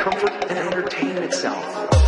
comfort and entertain itself.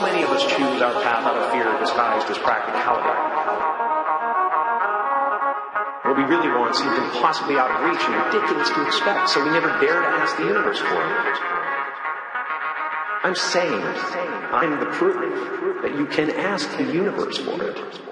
Us choose our path out of fear disguised as practicality. What we really want seems impossibly out of reach and ridiculous to expect, so we never dare to ask the universe for it. I'm saying, I'm the proof that you can ask the universe for it.